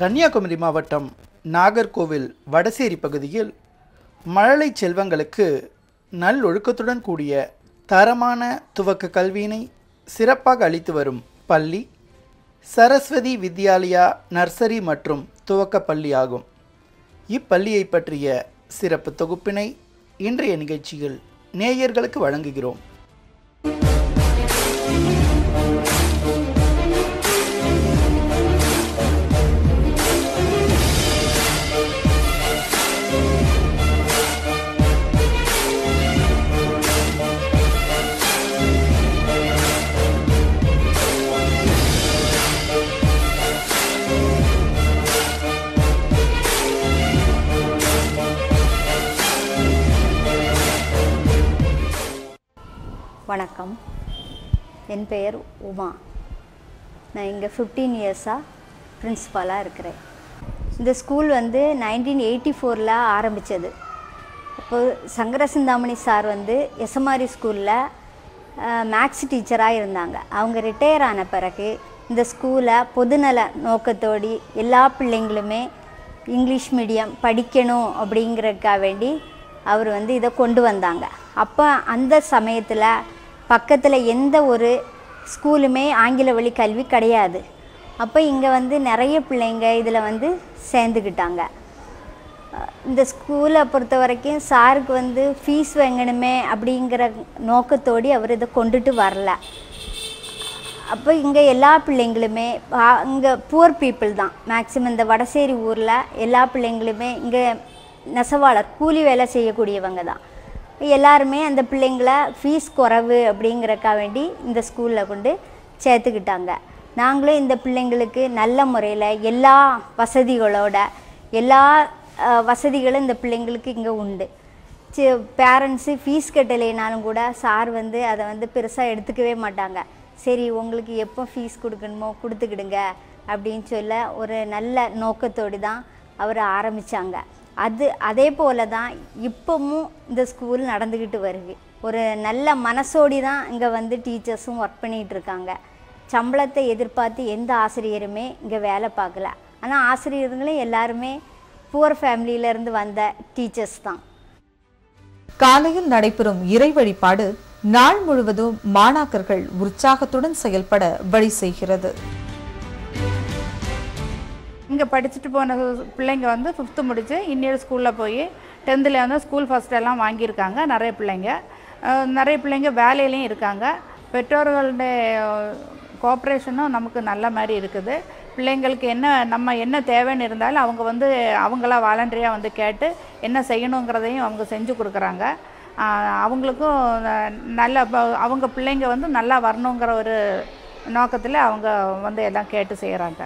கன்னியாகுமரி மாவட்டம் நாகர்கோவில் வடசேரி பகுதியில் மழலை செல்வங்களுக்கு நல்லொழுக்கத்துடன் கூடிய தரமான துவக்க கல்வியினை சிறப்பாக அளித்து வரும் பள்ளி சரஸ்வதி வித்யாலயா நர்சரி மற்றும் துவக்க பள்ளி ஆகும். இப்பள்ளியை பற்றிய சிறப்பு தொகுப்பினை இன்றைய நிகழ்ச்சியில் நேயர்களுக்கு வழங்குகிறோம். வணக்கம். என் பெயர் உமா. நான் இங்கே ஃபிஃப்டீன் இயர்ஸாக பிரின்ஸிபாலாக இருக்கிறேன். இந்த ஸ்கூல் வந்து நைன்டீன் எயிட்டி ஃபோரில் ஆரம்பித்தது அப்போது சங்கர சிந்தாமணி சார் வந்து எஸ்எம்ஆர்இ ஸ்கூலில் மேக்ஸ் டீச்சராக இருந்தாங்க. அவங்க ரிட்டையர் ஆன பிறகு இந்த ஸ்கூலை பொதுநல நோக்கத்தோடி எல்லா பிள்ளைங்களுமே இங்கிலீஷ் மீடியம் படிக்கணும் அப்படிங்கிறதுக்காக வேண்டி அவர் வந்து இதை கொண்டு வந்தாங்க. அப்போ அந்த சமயத்தில் பக்கத்தில் எந்த ஒரு ஸ்கூலுமே ஆங்கில வழி கல்வி கிடையாது. அப்போ இங்கே வந்து நிறைய பிள்ளைங்க இதில் வந்து சேர்ந்துக்கிட்டாங்க இந்த ஸ்கூலை பொறுத்த வரைக்கும் சாருக்கு வந்து ஃபீஸ் வாங்கணுமே அப்படிங்கிற நோக்கத்தோடு அவர் இதை கொண்டுட்டு வரல. அப்போ இங்கே எல்லா பிள்ளைங்களுமே இங்கே புவர் பீப்புள் தான். மேக்ஸிமம் இந்த வடசேரி ஊரில் எல்லா பிள்ளைங்களுமே இங்கே நெசவாளர் கூலி வேலை செய்யக்கூடியவங்க தான். எல்லாருமே அந்த பிள்ளைங்கள ஃபீஸ் குறைவு அப்படிங்கிறக்கா வேண்டி இந்த ஸ்கூலில் கொண்டு சேர்த்துக்கிட்டாங்க. நாங்களும் இந்த பிள்ளைங்களுக்கு நல்ல முறையில் எல்லா வசதிகளோட எல்லா வசதிகளும் இந்த பிள்ளைங்களுக்கு இங்கே உண்டு. சி பேரண்ட்ஸு ஃபீஸ் கட்டலைனாலும் கூட சார் வந்து அதை வந்து பெருசாக எடுத்துக்கவே மாட்டாங்க. சரி உங்களுக்கு எப்போ ஃபீஸ் கொடுக்கணுமோ கொடுத்துக்கிடுங்க அப்படின்னு சொல்ல ஒரு நல்ல நோக்கத்தோடு தான் அவர் ஆரம்பித்தாங்க அது அதே போல தான் இப்போவும் இந்த ஸ்கூல் நடந்துக்கிட்டு வருது. ஒரு நல்ல மனசோடி தான் இங்கே வந்து டீச்சர்ஸும் ஒர்க் பண்ணிகிட்டு இருக்காங்க சம்பளத்தை எதிர்பார்த்து எந்த ஆசிரியருமே இங்கே வேலை பார்க்கல. ஆனால் ஆசிரியர்களும் எல்லாருமே புவர் ஃபேமிலியிலேருந்து வந்த டீச்சர்ஸ் தான். காலையில் நடைபெறும் இறை வழிபாடு நாள் முழுவதும் மாணாக்கர்கள் உற்சாகத்துடன் செயல்பட வழி செய்கிறது. இங்கே படிச்சுட்டு போன பிள்ளைங்க வந்து ஃபிஃப்த்து முடித்து இன்னியர் ஸ்கூலில் போய் டென்த்தில் வந்து ஸ்கூல் ஃபஸ்ட்டெல்லாம் வாங்கியிருக்காங்க நிறைய பிள்ளைங்க. நிறைய பிள்ளைங்க வேலையிலையும் இருக்காங்க. பெற்றோர்களுடைய கோஆப்ரேஷனும் நமக்கு நல்ல மாதிரி இருக்குது. பிள்ளைங்களுக்கு என்ன நம்ம என்ன தேவைன்னு இருந்தாலும் அவங்க வந்து அவங்களா வாலண்டரியாக வந்து கேட்டு என்ன செய்யணுங்கிறதையும் அவங்க செஞ்சு கொடுக்குறாங்க. அவங்களுக்கும் நல்ல ப- அவங்க பிள்ளைங்க வந்து நல்லா வரணுங்கிற ஒரு நோக்கத்தில் அவங்க வந்து எல்லாம் கேட்டு செய்கிறாங்க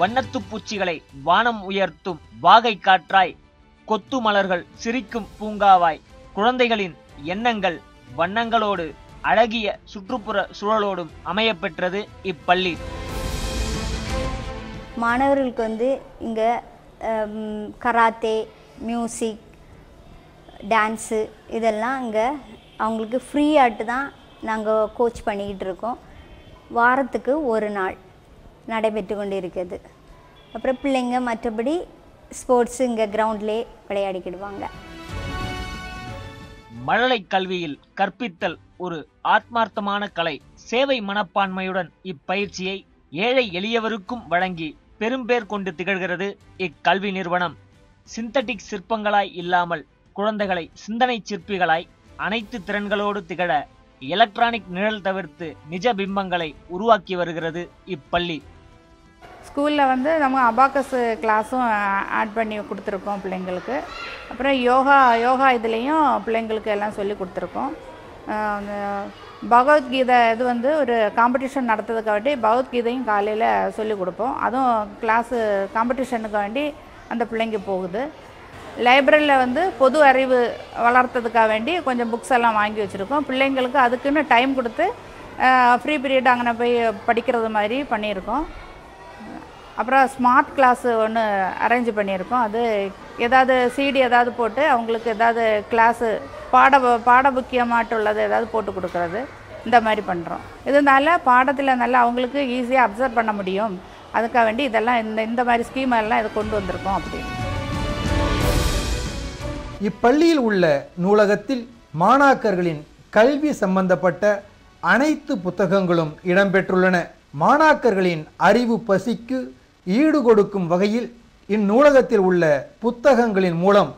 வண்ணத்துப் பூச்சிகளை வானம் உயர்த்தும் வாகை காற்றாய் கொத்து மலர்கள் சிரிக்கும் பூங்காவாய். குழந்தைகளின் எண்ணங்கள் வண்ணங்களோடு அழகிய சுற்றுப்புற சூழலோடும் அமையப்பெற்றது இப்பள்ளி. மாணவர்களுக்கு வந்து இங்கே கராத்தே மியூசிக் டான்ஸு இதெல்லாம் இங்கே அவங்களுக்கு ஃப்ரீ ஆட்டு தான் நாங்கள் கோச் பண்ணிக்கிட்டு இருக்கோம். வாரத்துக்கு ஒரு நாள். நடைபெற்று கொண்டு இருக்குது அப்புறம் பிள்ளைங்க மற்றபடி ஸ்போர்ட்ஸ் இங்கே கிரவுண்ட்லேயே விளையாடிக்கிடுவாங்க. மழலை கல்வியில் கற்பித்தல் ஒரு ஆத்மார்த்தமான கலை. சேவை மனப்பான்மையுடன் இப்பயிற்சியை ஏழை எளியவருக்கும் வழங்கி பெரும்பேர் கொண்டு திகழ்கிறது இக்கல்வி நிறுவனம். சிந்தட்டிக் சிற்பங்களாய் இல்லாமல் குழந்தைகளை சிந்தனை சிற்பிகளாய் அனைத்து திறன்களோடு திகழ எலக்ட்ரானிக் நிழல் தவிர்த்து நிஜ பிம்பங்களை உருவாக்கி வருகிறது இப்பள்ளி. ஸ்கூலில் வந்து நம்ம அபாக்கஸ் கிளாஸும் ஆட் பண்ணி கொடுத்துருக்கோம் பிள்ளைங்களுக்கு. அப்புறம் யோகா யோகா இதுலேயும் பிள்ளைங்களுக்கு எல்லாம் சொல்லி கொடுத்துருக்கோம். பகவத்கீதை இது வந்து ஒரு காம்படிஷன் நடத்துறதுக்காண்டி பகவத்கீதையும் காலையில் சொல்லி கொடுப்போம். அதுவும் கிளாஸு காம்படிஷனுக்கு வேண்டி அந்த பிள்ளைங்க போகுது. லைப்ரரியில் வந்து பொது அறிவு வளர்த்ததுக்காக வேண்டி கொஞ்சம் புக்ஸ் எல்லாம் வாங்கி வச்சுருக்கோம். பிள்ளைங்களுக்கு அதுக்குன்னு டைம் கொடுத்து ஃப்ரீ பீரியட் அங்கே போய் படிக்கிறது மாதிரி பண்ணியிருக்கோம். அப்புறம் ஸ்மார்ட் கிளாஸு ஒன்று அரேஞ்ச் பண்ணியிருக்கோம். அது ஏதாவது சிடி ஏதாவது போட்டு அவங்களுக்கு ஏதாவது கிளாஸு பாட பாட உள்ளது ஏதாவது போட்டு கொடுக்கறது. இந்த மாதிரி பண்ணுறோம் இதனால பாடத்தில் நல்லா அவங்களுக்கு ஈஸியாக அப்சர்வ் பண்ண முடியும். அதுக்காக வேண்டி இதெல்லாம் இந்த இந்த மாதிரி ஸ்கீம் எல்லாம் இதை கொண்டு வந்திருக்கோம் அப்படின்னு இப்பள்ளியில் உள்ள நூலகத்தில் மாணாக்கர்களின் கல்வி சம்பந்தப்பட்ட அனைத்து புத்தகங்களும் இடம்பெற்றுள்ளன. மாணாக்கர்களின் அறிவு பசிக்கு ஈடு கொடுக்கும் வகையில் இந்நூலகத்தில் உள்ள புத்தகங்களின் மூலம்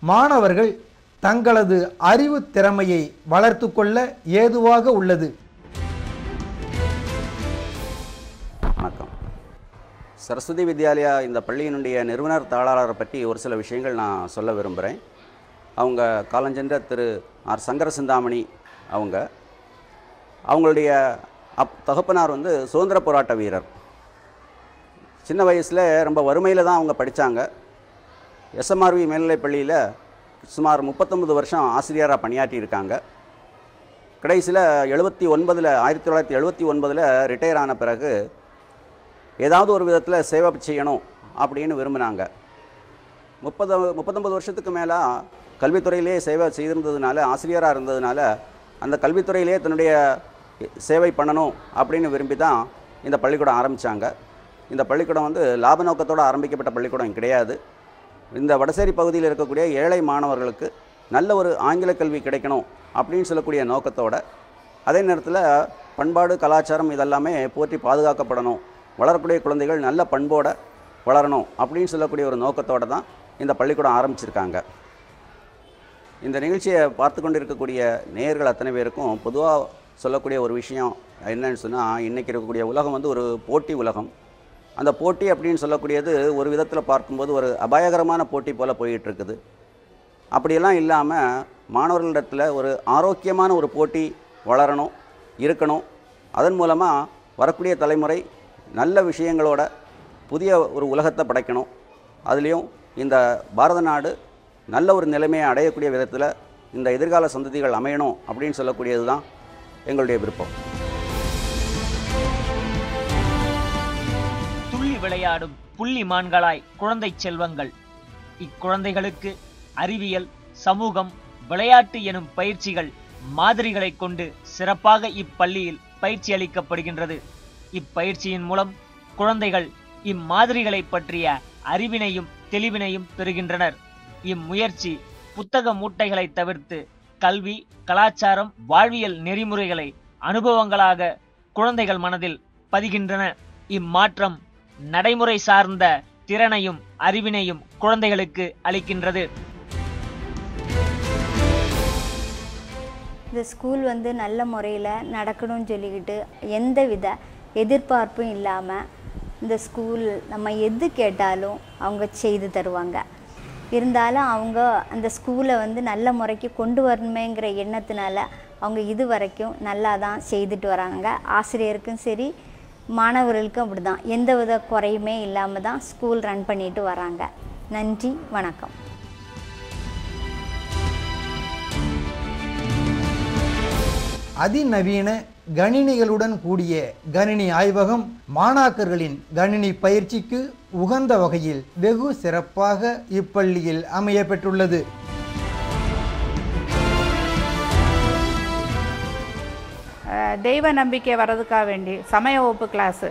மாணவர்கள் தங்களது அறிவு திறமையை வளர்த்து கொள்ள ஏதுவாக உள்ளது. வணக்கம். சரஸ்வதி வித்யாலயா இந்த பள்ளியினுடைய நிறுவனர் தாளாளரை பற்றி ஒரு சில விஷயங்கள் நான் சொல்ல விரும்புகிறேன் அவங்க காலஞ்சென்ற திரு. ஆர். சங்கர சிந்தாமணி அவங்க. அவங்களுடைய அப் தகப்பனார் வந்து சுதந்திர போராட்ட வீரர். சின்ன வயசில் ரொம்ப வறுமையில் தான் அவங்க படித்தாங்க எஸ்எம்ஆர்வி மேல்நிலைப் பள்ளியில் சுமார் முப்பத்தொம்பது வருஷம் ஆசிரியராக பணியாற்றியிருக்காங்க. கடைசியில் எழுபத்தி ஒன்பதில் ஆயிரத்தி தொள்ளாயிரத்தி எழுபத்தி ஒன்பதில் ரிட்டையர் ஆன பிறகு ஏதாவது ஒரு விதத்தில் சேவை செய்யணும் அப்படின்னு விரும்பினாங்க. முப்பது முப்பத்தொம்பது வருஷத்துக்கு மேலே கல்வித்துறையிலே சேவை செய்திருந்ததுனால ஆசிரியராக இருந்ததுனால அந்த கல்வித்துறையிலே தன்னுடைய சேவை பண்ணணும் அப்படின்னு விரும்பி தான் இந்த பள்ளிக்கூடம் ஆரம்பித்தாங்க இந்த பள்ளிக்கூடம் வந்து லாப நோக்கத்தோடு ஆரம்பிக்கப்பட்ட பள்ளிக்கூடம் கிடையாது. இந்த வடசேரி பகுதியில் இருக்கக்கூடிய ஏழை மாணவர்களுக்கு நல்ல ஒரு ஆங்கில கல்வி கிடைக்கணும் அப்படின்னு சொல்லக்கூடிய நோக்கத்தோட அதே நேரத்தில் பண்பாடு கலாச்சாரம் இதெல்லாமே போற்றி பாதுகாக்கப்படணும். வளரக்கூடிய குழந்தைகள் நல்ல பண்போட வளரணும் அப்படின்னு சொல்லக்கூடிய ஒரு நோக்கத்தோடு தான் இந்த பள்ளிக்கூடம் ஆரம்பிச்சிருக்காங்க. இந்த நிகழ்ச்சியை பார்த்து கொண்டு இருக்கக்கூடிய நேயர்கள் அத்தனை பேருக்கும் பொதுவாக சொல்லக்கூடிய ஒரு விஷயம் என்னன்னு சொன்னால் இன்றைக்கி இருக்கக்கூடிய உலகம் வந்து ஒரு போட்டி உலகம். அந்த போட்டி அப்படின்னு சொல்லக்கூடியது ஒரு விதத்தில் பார்க்கும்போது ஒரு அபாயகரமான போட்டி போல் போயிட்டு இருக்குது அப்படியெல்லாம் இல்லாமல் மாணவர்களிடத்தில் ஒரு ஆரோக்கியமான ஒரு போட்டி வளரணும் இருக்கணும். அதன் மூலமாக வரக்கூடிய தலைமுறை நல்ல விஷயங்களோட புதிய ஒரு உலகத்தை படைக்கணும். அதுலேயும் இந்த பாரத நாடு நல்ல ஒரு நிலைமையை அடையக்கூடிய விதத்தில் இந்த எதிர்கால சந்ததிகள் அமையணும் அப்படின்னு சொல்லக்கூடியது தான் எங்களுடைய விருப்பம். விளையாடும் புள்ளி மான்களாய் குழந்தை செல்வங்கள். இக்குழந்தைகளுக்கு அறிவியல் சமூகம் விளையாட்டு எனும் பயிற்சிகள் மாதிரிகளை கொண்டு சிறப்பாக இப்பள்ளியில் பயிற்சி அளிக்கப்படுகின்றது. இப்பயிற்சியின் மூலம் குழந்தைகள் இம்மாதிரிகளை பற்றிய அறிவினையும் தெளிவினையும் பெறுகின்றனர். இம்முயற்சி புத்தக மூட்டைகளை தவிர்த்து கல்வி கலாச்சாரம் வாழ்வியல் நெறிமுறைகளை அனுபவங்களாக குழந்தைகள் மனதில் பதிகின்றன. இம்மாற்றம் நடைமுறை சார்ந்த திறனையும் அறிவினையும் குழந்தைகளுக்கு அளிக்கின்றது. இந்த ஸ்கூல் வந்து நல்ல முறையில் நடக்கணும்னு சொல்லிக்கிட்டு எந்த வித எதிர்பார்ப்பும் இல்லாமல் இந்த ஸ்கூல் நம்ம எது கேட்டாலும் அவங்க செய்து தருவாங்க. இருந்தாலும் அவங்க அந்த ஸ்கூலை வந்து நல்ல முறைக்கு கொண்டு வரணுமேங்கிற எண்ணத்தினால அவங்க இது வரைக்கும் நல்லா தான் செய்துட்டு வராங்க. ஆசிரியருக்கும் சரி மாணவர்களுக்கும் அப்படி தான் எந்த வித குறையுமே இல்லாமல் தான் ஸ்கூல் ரன் பண்ணிட்டு வராங்க. நன்றி வணக்கம். அதிநவீன கணினிகளுடன் கூடிய கணினி ஆய்வகம் மாணாக்கர்களின் கணினி பயிற்சிக்கு உகந்த வகையில் வெகு சிறப்பாக இப்பள்ளியில் அமைய பெற்றுள்ளது தெய்வ நம்பிக்கை வர்றதுக்காக வேண்டி சமய வகுப்பு கிளாஸு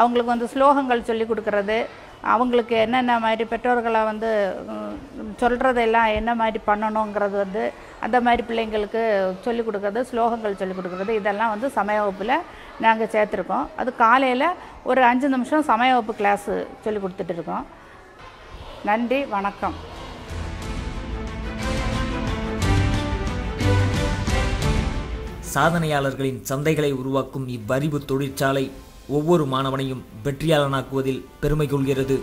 அவங்களுக்கு வந்து ஸ்லோகங்கள் சொல்லி கொடுக்கறது அவங்களுக்கு என்னென்ன மாதிரி பெற்றோர்களை வந்து சொல்கிறதெல்லாம் என்ன மாதிரி பண்ணணுங்கிறது வந்து அந்த மாதிரி பிள்ளைங்களுக்கு சொல்லிக் கொடுக்குறது ஸ்லோகங்கள் சொல்லிக் கொடுக்குறது இதெல்லாம் வந்து சமய வகுப்பில் நாங்கள் சேர்த்துருக்கோம். அது காலையில் ஒரு அஞ்சு நிமிஷம் சமய வகுப்பு கிளாஸு சொல்லி கொடுத்துட்ருக்கோம் நன்றி வணக்கம். சாதனையாளர்களின் சந்தைகளை உருவாக்கும் இவ்வறிவு தொழிற்சாலை ஒவ்வொரு மாணவனையும் வெற்றியாளனாக்குவதில் பெருமை கொள்கிறது.